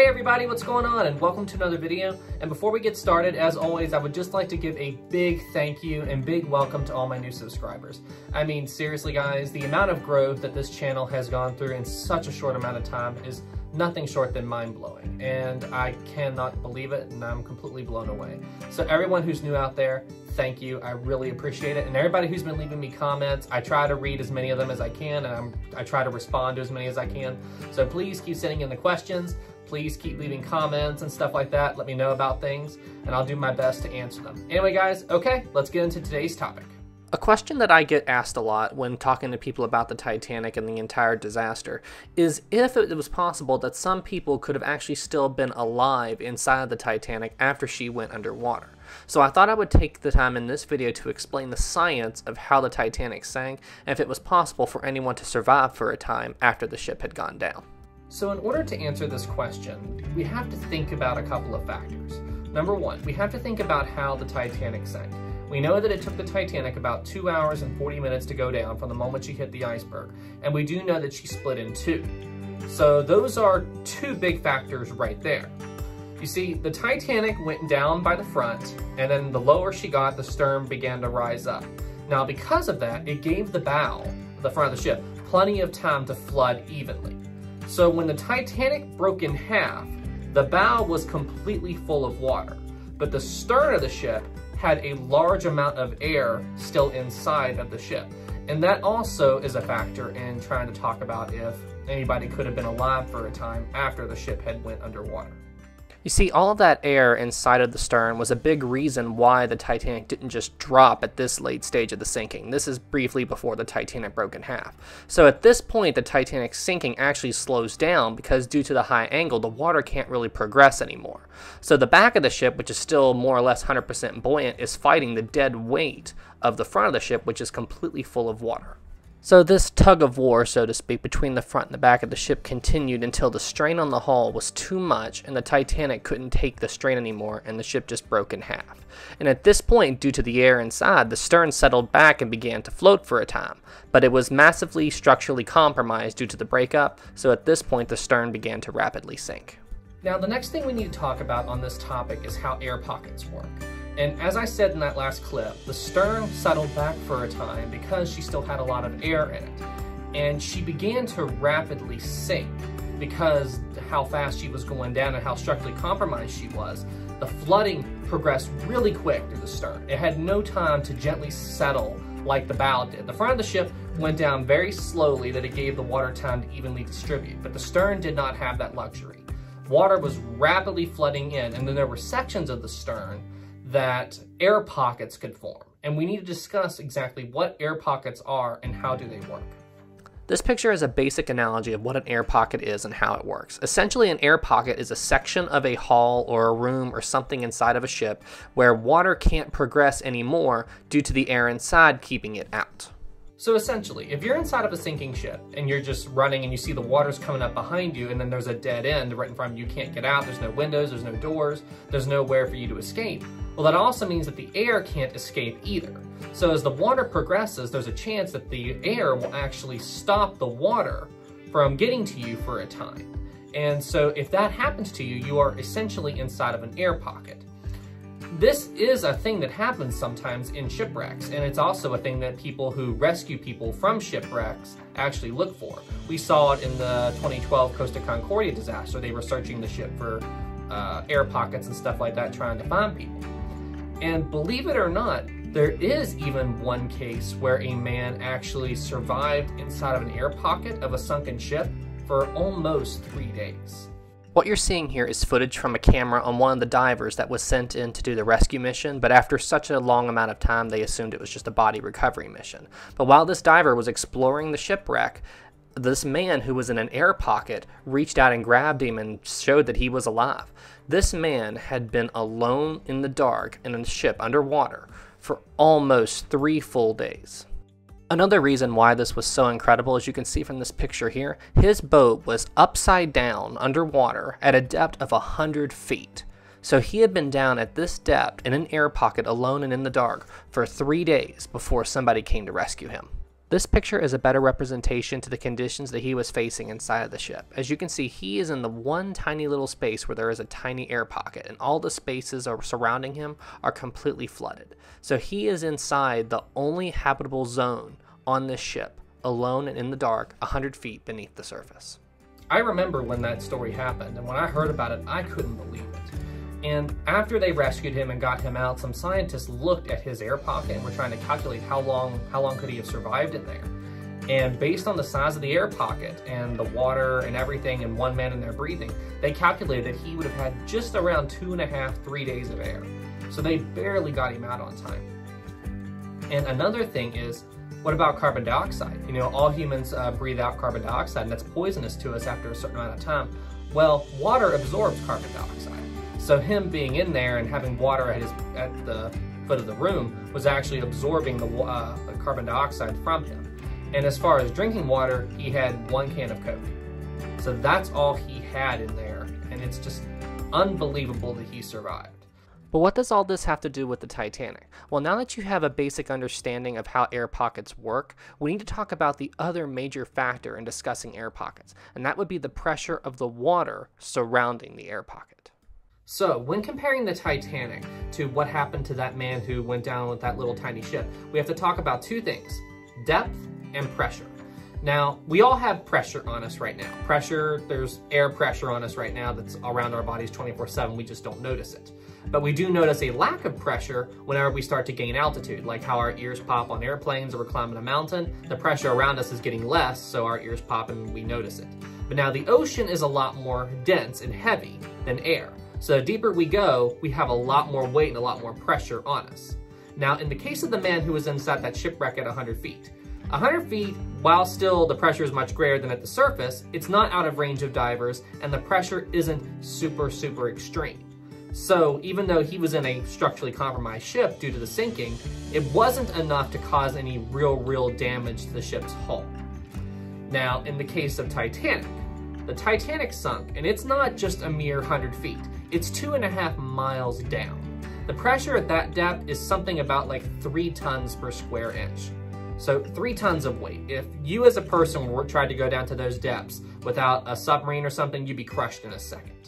Hey everybody, what's going on? And welcome to another video. And before we get started, as always, I would just like to give a big thank you and big welcome to all my new subscribers. I mean, seriously guys, the amount of growth that this channel has gone through in such a short amount of time is nothing short than mind-blowing. And I cannot believe it, and I'm completely blown away. So everyone who's new out there, thank you. I really appreciate it. And everybody who's been leaving me comments, I try to read as many of them as I can, and I'm, I try to respond to as many as I can. So please keep sending in the questions. Please keep leaving comments and stuff like that. Let me know about things, and I'll do my best to answer them. Anyway, guys, okay, let's get into today's topic. A question that I get asked a lot when talking to people about the Titanic and the entire disaster is if it was possible that some people could have actually still been alive inside the Titanic after she went underwater. So I thought I would take the time in this video to explain the science of how the Titanic sank and if it was possible for anyone to survive for a time after the ship had gone down. So in order to answer this question, we have to think about a couple of factors. Number one, we have to think about how the Titanic sank. We know that it took the Titanic about 2 hours and 40 minutes to go down from the moment she hit the iceberg, and we do know that she split in two. So those are two big factors right there. You see, the Titanic went down by the front, and then the lower she got, the stern began to rise up. Now because of that, it gave the bow, the front of the ship, plenty of time to flood evenly. So when the Titanic broke in half, the bow was completely full of water, but the stern of the ship had a large amount of air still inside of the ship. And that also is a factor in trying to talk about if anybody could have been alive for a time after the ship had went underwater. You see, all that air inside of the stern was a big reason why the Titanic didn't just drop at this late stage of the sinking. This is briefly before the Titanic broke in half. So at this point, the Titanic sinking actually slows down because due to the high angle, the water can't really progress anymore. So the back of the ship, which is still more or less 100% buoyant, is fighting the dead weight of the front of the ship, which is completely full of water. So this tug of war, so to speak, between the front and the back of the ship continued until the strain on the hull was too much and the Titanic couldn't take the strain anymore and the ship just broke in half. And at this point, due to the air inside, the stern settled back and began to float for a time, but it was massively structurally compromised due to the breakup, so at this point the stern began to rapidly sink. Now the next thing we need to talk about on this topic is how air pockets work. And as I said in that last clip, the stern settled back for a time because she still had a lot of air in it. And she began to rapidly sink because how fast she was going down and how structurally compromised she was. The flooding progressed really quick through the stern. It had no time to gently settle like the bow did. The front of the ship went down very slowly that it gave the water time to evenly distribute, but the stern did not have that luxury. Water was rapidly flooding in, and then there were sections of the stern that air pockets could form. And we need to discuss exactly what air pockets are and how do they work. This picture is a basic analogy of what an air pocket is and how it works. Essentially, an air pocket is a section of a hall or a room or something inside of a ship where water can't progress anymore due to the air inside keeping it out. So essentially, if you're inside of a sinking ship and you're just running and you see the water's coming up behind you and then there's a dead end right in front of you, you can't get out, there's no windows, there's no doors, there's nowhere for you to escape. Well, that also means that the air can't escape either. So as the water progresses, there's a chance that the air will actually stop the water from getting to you for a time. And so if that happens to you, you are essentially inside of an air pocket. This is a thing that happens sometimes in shipwrecks, and it's also a thing that people who rescue people from shipwrecks actually look for. We saw it in the 2012 Costa Concordia disaster. They were searching the ship for uh, air pockets and stuff like that, trying to find people. And believe it or not, there is even one case where a man actually survived inside of an air pocket of a sunken ship for almost three days. What you're seeing here is footage from a camera on one of the divers that was sent in to do the rescue mission, but after such a long amount of time, they assumed it was just a body recovery mission. But while this diver was exploring the shipwreck, this man who was in an air pocket reached out and grabbed him and showed that he was alive. This man had been alone in the dark in a ship underwater for almost three full days. Another reason why this was so incredible, as you can see from this picture here, his boat was upside down underwater at a depth of 100 feet. So he had been down at this depth in an air pocket alone and in the dark for three days before somebody came to rescue him. This picture is a better representation to the conditions that he was facing inside of the ship. As you can see, he is in the one tiny little space where there is a tiny air pocket, and all the spaces are surrounding him are completely flooded. So he is inside the only habitable zone on this ship, alone and in the dark, 100 feet beneath the surface. I remember when that story happened, and when I heard about it, I couldn't believe it. And after they rescued him and got him out, some scientists looked at his air pocket and were trying to calculate how long how long could he have survived in there. And based on the size of the air pocket and the water and everything and one man in there breathing, they calculated that he would have had just around two and a half, three days of air. So they barely got him out on time. And another thing is, what about carbon dioxide? You know, all humans uh, breathe out carbon dioxide and that's poisonous to us after a certain amount of time. Well, water absorbs carbon dioxide. So him being in there and having water at his at the foot of the room was actually absorbing the, uh, carbon dioxide from him. And as far as drinking water, he had one can of Coke. So that's all he had in there, and it's just unbelievable that he survived. But what does all this have to do with the Titanic? Well, now that you have a basic understanding of how air pockets work, we need to talk about the other major factor in discussing air pockets, and that would be the pressure of the water surrounding the air pocket. So, when comparing the Titanic to what happened to that man who went down with that little tiny ship, we have to talk about two things, depth and pressure. Now, we all have pressure on us right now. Pressure, there's air pressure on us right now that's around our bodies 24-7, we just don't notice it. But we do notice a lack of pressure whenever we start to gain altitude, like how our ears pop on airplanes or we're climbing a mountain. The pressure around us is getting less, so our ears pop and we notice it. But now the ocean is a lot more dense and heavy than air. So the deeper we go, we have a lot more weight and a lot more pressure on us. Now, in the case of the man who was inside that shipwreck at 100 feet, 100 feet, while still the pressure is much greater than at the surface, it's not out of range of divers and the pressure isn't super, super extreme. So even though he was in a structurally compromised ship due to the sinking, it wasn't enough to cause any real, real damage to the ship's hull. Now, in the case of Titanic, the Titanic sunk, and it's not just a mere 100 feet. It's two and a half miles down. The pressure at that depth is something about like three tons per square inch. So three tons of weight. If you as a person were tried to go down to those depths without a submarine or something, you'd be crushed in a second.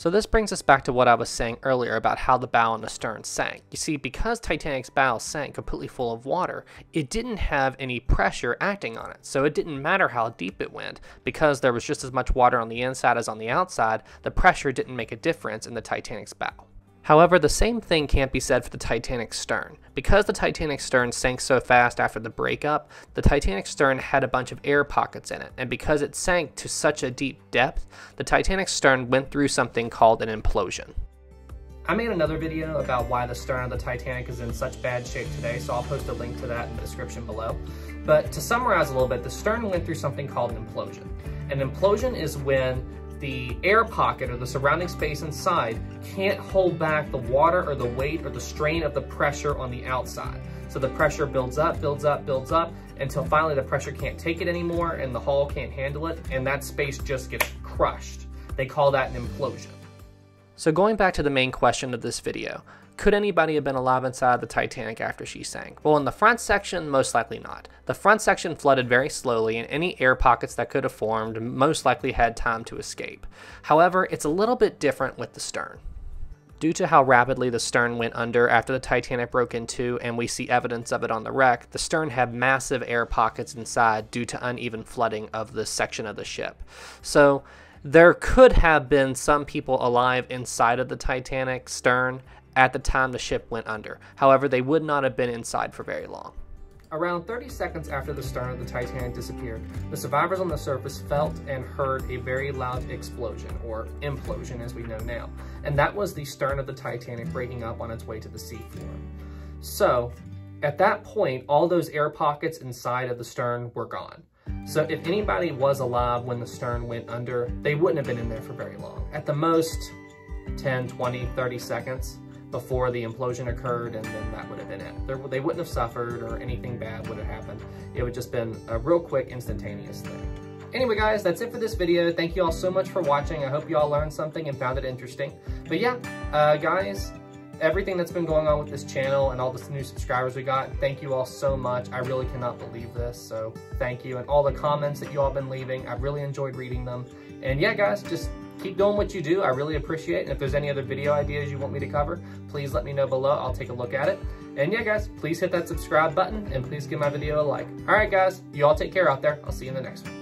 So this brings us back to what I was saying earlier about how the bow and the stern sank. You see, because Titanic's bow sank completely full of water, it didn't have any pressure acting on it. So it didn't matter how deep it went. Because there was just as much water on the inside as on the outside, the pressure didn't make a difference in the Titanic's bow. However, the same thing can't be said for the Titanic stern. Because the Titanic stern sank so fast after the breakup, the Titanic stern had a bunch of air pockets in it, and because it sank to such a deep depth, the Titanic stern went through something called an implosion. I made another video about why the stern of the Titanic is in such bad shape today, so I'll post a link to that in the description below. But to summarize a little bit, the stern went through something called an implosion. An implosion is when the air pocket or the surrounding space inside can't hold back the water or the weight or the strain of the pressure on the outside. So the pressure builds up, builds up, builds up until finally the pressure can't take it anymore and the hull can't handle it and that space just gets crushed. They call that an implosion. So going back to the main question of this video, could anybody have been alive inside the Titanic after she sank? Well, in the front section, most likely not. The front section flooded very slowly, and any air pockets that could have formed most likely had time to escape. However, it's a little bit different with the stern. Due to how rapidly the stern went under after the Titanic broke in two, and we see evidence of it on the wreck, the stern had massive air pockets inside due to uneven flooding of this section of the ship. So, there could have been some people alive inside of the Titanic stern at the time the ship went under. However, they would not have been inside for very long. Around 30 seconds after the stern of the Titanic disappeared, the survivors on the surface felt and heard a very loud explosion, or implosion as we know now, and that was the stern of the Titanic breaking up on its way to the seafloor. So, at that point, all those air pockets inside of the stern were gone. So if anybody was alive when the stern went under, they wouldn't have been in there for very long. At the most, 10, 20, 30 seconds before the implosion occurred, and then that would have been it. There, they wouldn't have suffered or anything bad would have happened. It would just been a real quick, instantaneous thing. Anyway, guys, that's it for this video. Thank you all so much for watching. I hope you all learned something and found it interesting. But yeah, uh, guys, everything that's been going on with this channel and all the new subscribers we got. Thank you all so much. I really cannot believe this. So thank you. And all the comments that you all been leaving, I've really enjoyed reading them. And yeah, guys, just keep doing what you do. I really appreciate it. And if there's any other video ideas you want me to cover, please let me know below. I'll take a look at it. And yeah, guys, please hit that subscribe button and please give my video a like. All right, guys, you all take care out there. I'll see you in the next one.